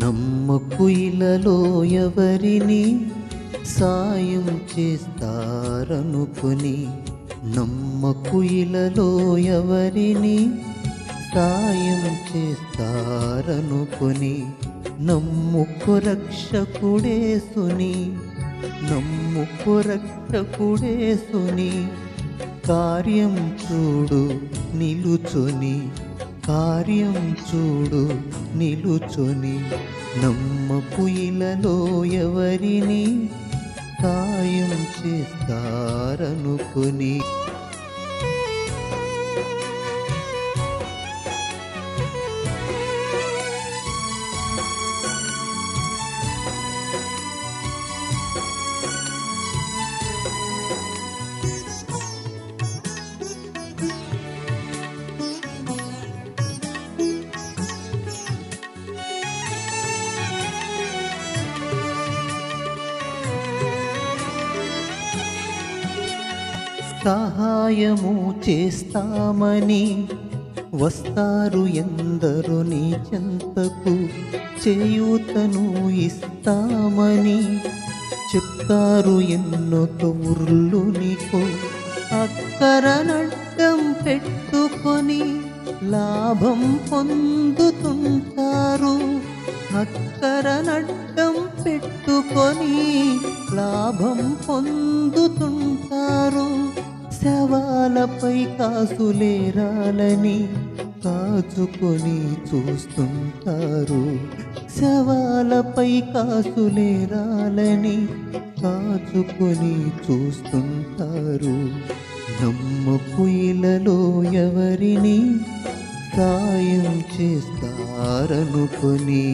నమ్మకు ఇలలో ఎవరిని సాయం చేస్తారనుకుని నమ్మకు ఇలలో ఎవరిని సాయం చేస్తారనుకుని నమ్ముకు రక్షకుడేసుని నమ్ముకు రక్షకుడేసుని కార్యం చూడు నిలుచుని కార్యం చూడు నిలుచొని. నమ్మకు ఇలలో ఎవరిని సాయం చేస్తారనుకుని. సహాయము చేస్తామని వస్తారు ఎందరు నీ చెంతకు చేయూతను ఇస్తామని చెప్తారు ఎన్నో కబుర్లు నీకు. అక్కర నడ్డం పెట్టుకొని లాభం పొందుతుంటారు. అక్కర నడ్డం పెట్టుకొని లాభం పొందుతుంటారు. శవాలపై కాసులేరాలని కాచుకొని చూస్తుంటారు. శవాలపై కాసులేరాలని కాచుకొని చూస్తుంటారు. నమ్మకు ఇలలో ఎవరిని సాయం చేస్తారనుకొని